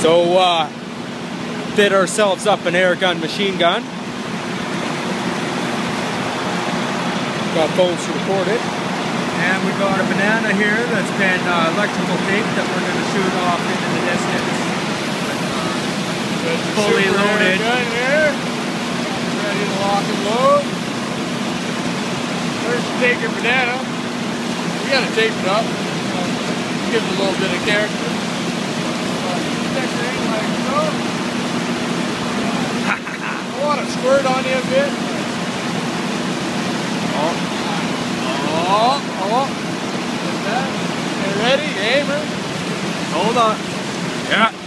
So, uh, fit ourselves up an air gun machine gun. Got phones to record it. And we got a banana here that's been uh, electrical taped that we're going to shoot off into the distance. It's Fully loaded. Ready to lock and load. First take your banana. We gotta tape it up. Give it a little bit of character. Stick it in like so. I want to squirt on you a Oh, oh, oh. You ready? Aimer. Hold on. Yeah.